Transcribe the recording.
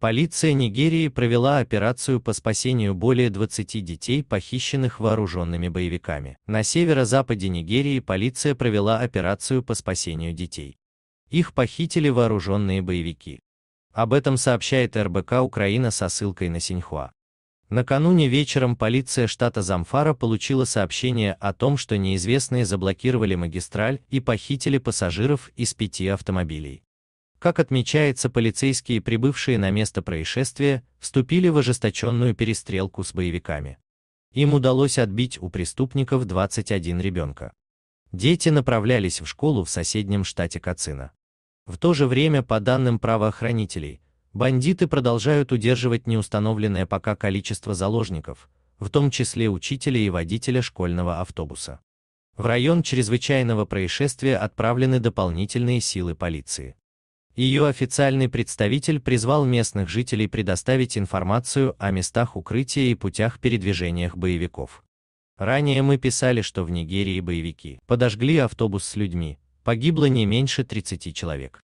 Полиция Нигерии провела операцию по спасению более 20 детей, похищенных вооруженными боевиками. На северо-западе Нигерии полиция провела операцию по спасению детей. Их похитили вооруженные боевики. Об этом сообщает РБК Украина со ссылкой на Синьхуа. Накануне вечером полиция штата Замфара получила сообщение о том, что неизвестные заблокировали магистраль и похитили пассажиров из пяти автомобилей. Как отмечается, полицейские, прибывшие на место происшествия, вступили в ожесточенную перестрелку с боевиками. Им удалось отбить у преступников 21 ребенка. Дети направлялись в школу в соседнем штате Кацина. В то же время, по данным правоохранителей, бандиты продолжают удерживать неустановленное пока количество заложников, в том числе учителя и водителя школьного автобуса. В район чрезвычайного происшествия отправлены дополнительные силы полиции. Ее официальный представитель призвал местных жителей предоставить информацию о местах укрытия и путях передвижения боевиков. Ранее мы писали, что в Нигерии боевики подожгли автобус с людьми, погибло не меньше 30 человек.